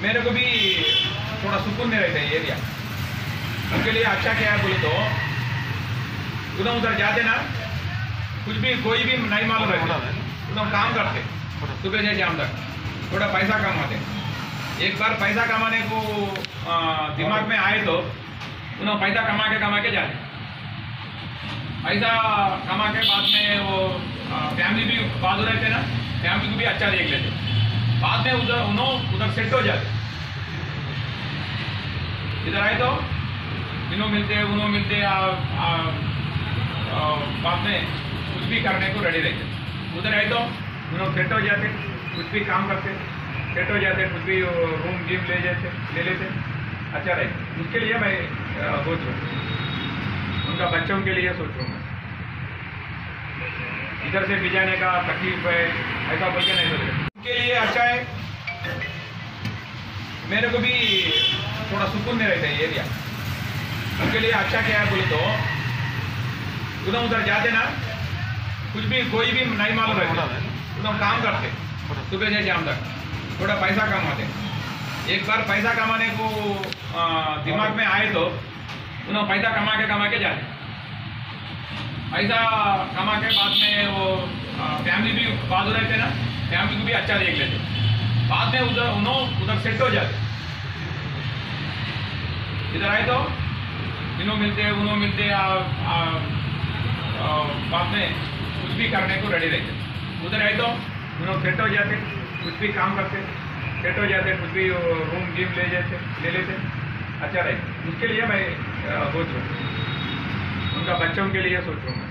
में रहता है ये एरिया उनके लिए अच्छा क्या है बोले तो उधर उधर जाते ना कुछ भी कोई भी नहीं मालूम रहते। उधर काम करते सुबह से शाम तक। थोड़ा पैसा कमाते। एक बार पैसा कमाने को दिमाग में आए तो उन्होंने पैसा कमा के कमा के जाते। पैसा कमा के बाद में वो फैमिली भी बाजू रहते ना फैमिली को भी अच्छा देख लेते। बाद में उधर उन्होंने उधर सेट हो जाते। इधर आए तो इन्हों मिलते उन्हों मिलते आ, बाद में कुछ भी करने को रेडी रहते। उधर आए तो उन्होंने सेट हो जाते कुछ भी काम करते सेट हो जाते कुछ भी रूम जिम ले जाते ले लेते। अच्छा रहे उसके लिए मैं सोच रहा हूँ। उनका बच्चों के लिए सोच रहा हूँ इधर से भी जाने का तकलीफ़ है ऐसा बोल के नहीं सोच रहे। मेरे को भी थोड़ा सुकून में रहता है ये एरिया उनके लिए अच्छा क्या है बोले तो उधर उधर जाते ना कुछ भी कोई भी नहीं मालूम रहते। उधर काम करते। सुबह से शाम तक। थोड़ा पैसा कमाते। एक बार पैसा कमाने को दिमाग में आए तो उन्होंने पैसा कमा के कमा के जाते पैसा कमा के बाद में वो फैमिली भी बाजू रहते ना फैमिली को भी अच्छा देख लेते। बाद में उधर उन्होंने उधर सेट हो जाते इधर आए तो इन्हों मिलते उन्हों मिलते आ, आ, आ, बाद में कुछ भी करने को रेडी रहते। उधर आए तो उन्होंने सेट हो जाते कुछ भी काम करते सेट हो जाते कुछ भी रूम जिम ले जाते ले लेते। अच्छा रहे उसके लिए मैं सोच रहा हूँ। उनका बच्चों के लिए सोच रहा हूँ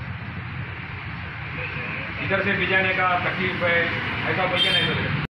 इधर से भी जाने का तकलीफ़ है ऐसा बोल के नहीं